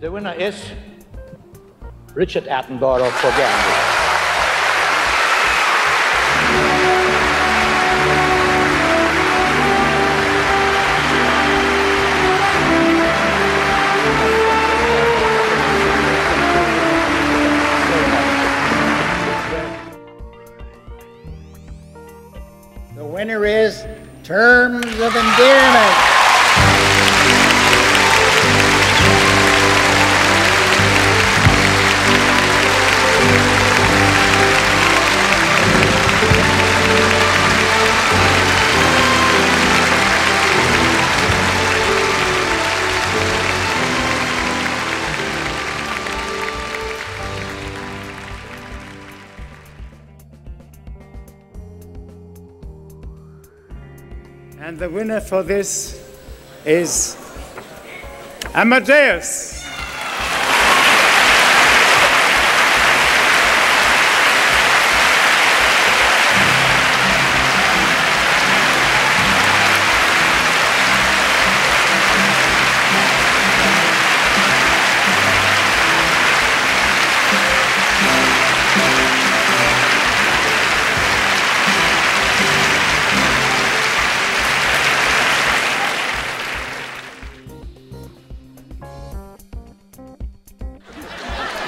The winner is Richard Attenborough for Gandhi. The winner is Terms of Endearment. And the winner for this is Amadeus.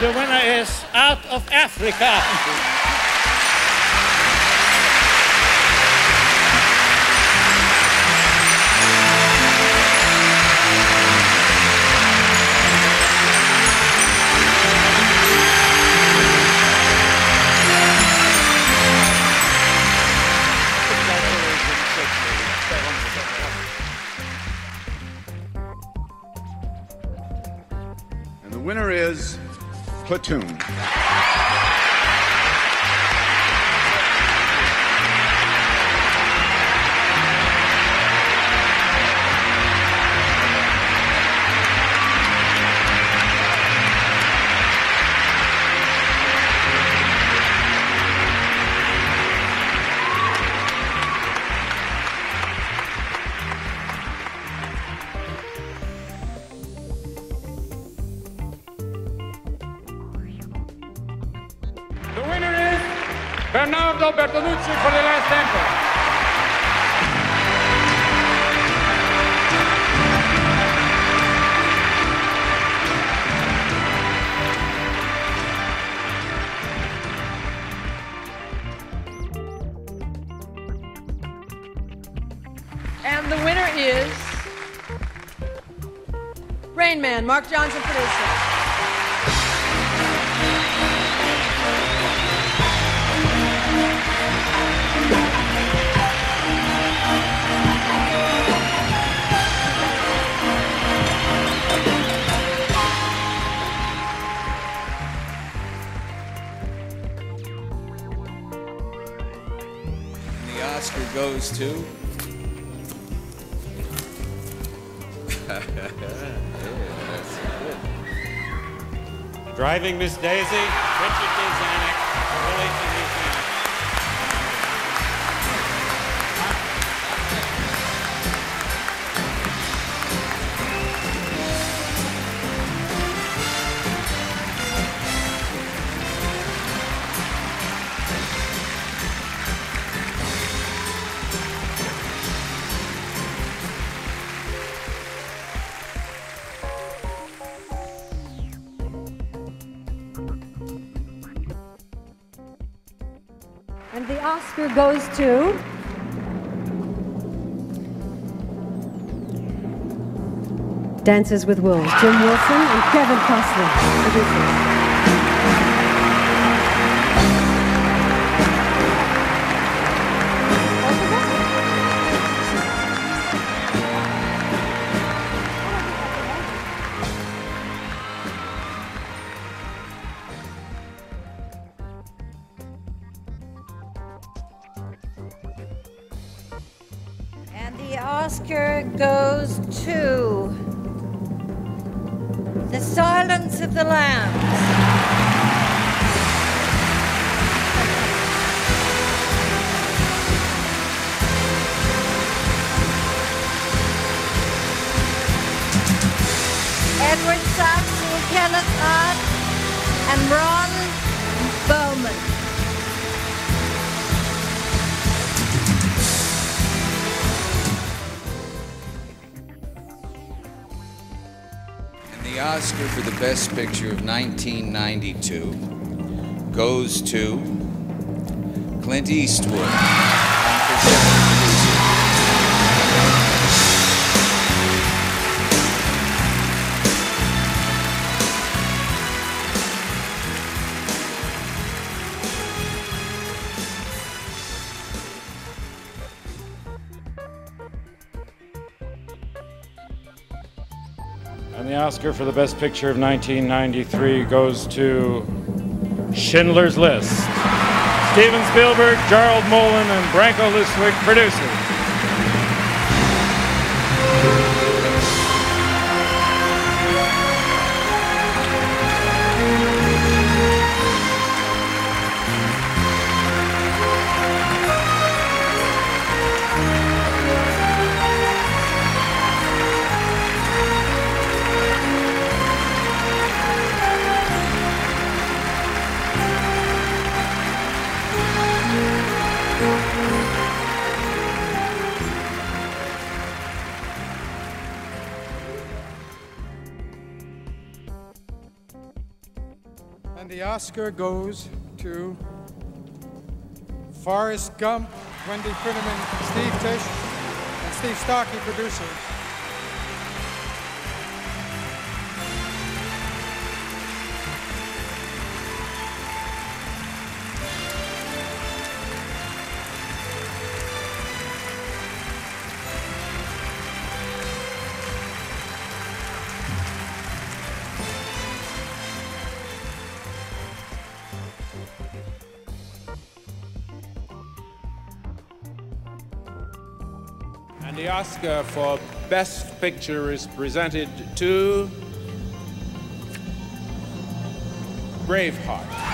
The winner is Out of Africa. Platoon. Bernardo Bertolucci for the Last Emperor. And the winner is Rain Man, Mark Johnson producer. Oscar goes to. Driving Miss Daisy, Richard. The Oscar goes to Dances with Wolves, Jim Wilson and Kevin Costner, goes to The Silence of the Lambs. The Oscar for the Best Picture of 1992 goes to Clint Eastwood. The Oscar for the Best Picture of 1993 goes to Schindler's List. Steven Spielberg, Gerald Molen, and Branko Lustig, producers. Oscar goes to Forrest Gump, Wendy Finerman, Steve Tisch, and Steve Starkey, producers. And the Oscar for Best Picture is presented to Braveheart.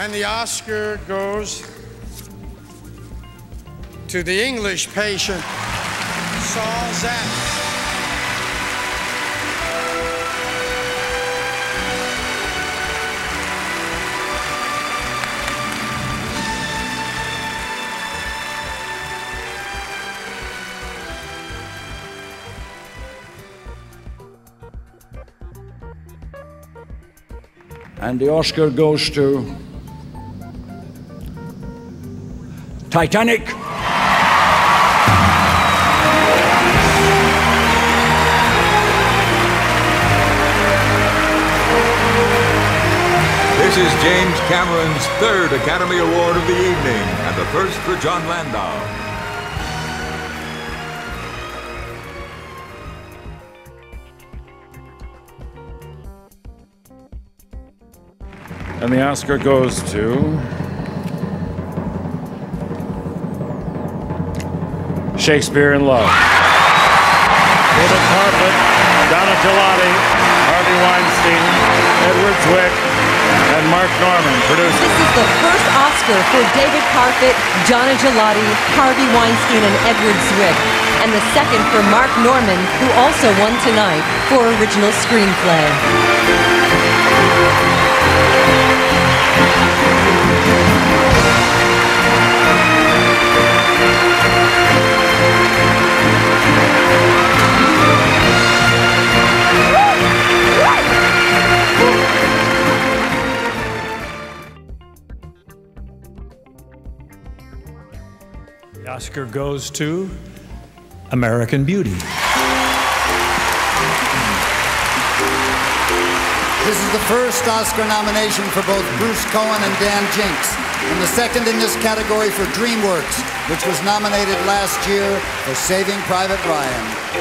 And the Oscar goes to the English patient, Saul Zaentz. And the Oscar goes to Titanic. This is James Cameron's third Academy Award of the evening, and the first for Jon Landau. And the Oscar goes to Shakespeare in Love. David Parfitt, Donna Gigliotti, Harvey Weinstein, Edward Zwick, and Marc Norman, producers. This is the first Oscar for David Parfitt, Donna Gigliotti, Harvey Weinstein, and Edward Zwick, and the second for Marc Norman, who also won tonight for original screenplay. Oscar goes to American Beauty. This is the first Oscar nomination for both Bruce Cohen and Dan Jinks, and the second in this category for DreamWorks, which was nominated last year for Saving Private Ryan.